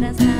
otras nada.